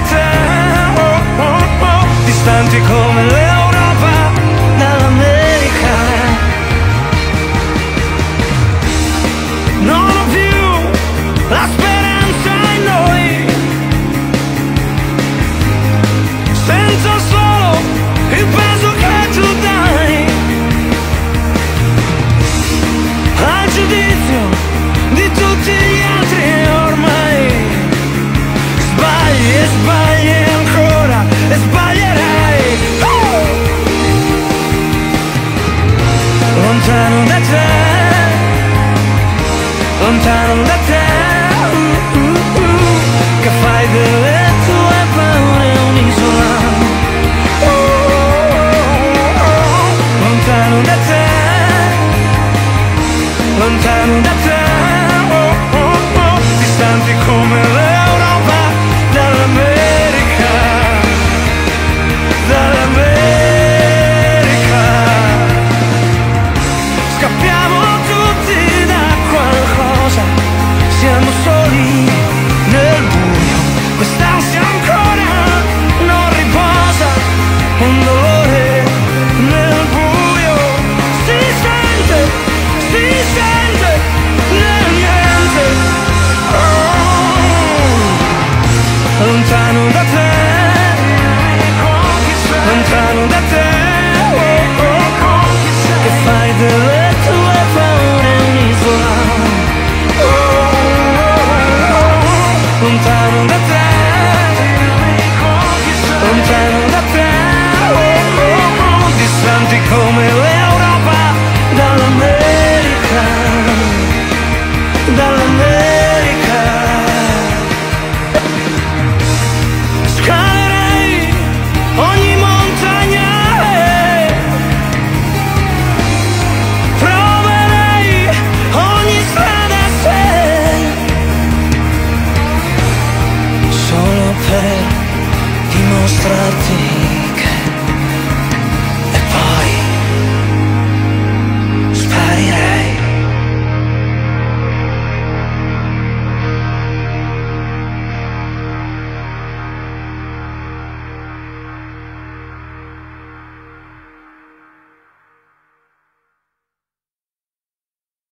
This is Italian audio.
Oh, oh, oh, distanti come la lontano da te. Uh, uh, uh, che fai delle tue paure un'isola. Lontano da te. Lontano da te. mostrar-te.